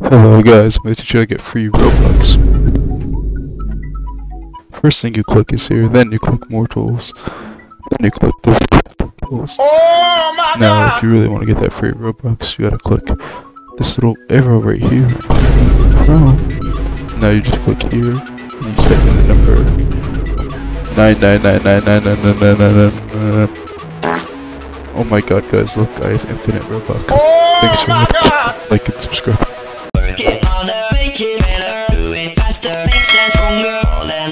Hello guys, I'm going to teach you how to get free Robux. First thing you click is here, then you click more tools, then you click the tools. Oh my Now god! if you really want to get that free Robux, you gotta click this little arrow right here. Now you just click here, and you type in the number 999999999. Oh my god guys, look, I have infinite Robux. Oh Thanks for watching, like and subscribe the princess homegirl oh, and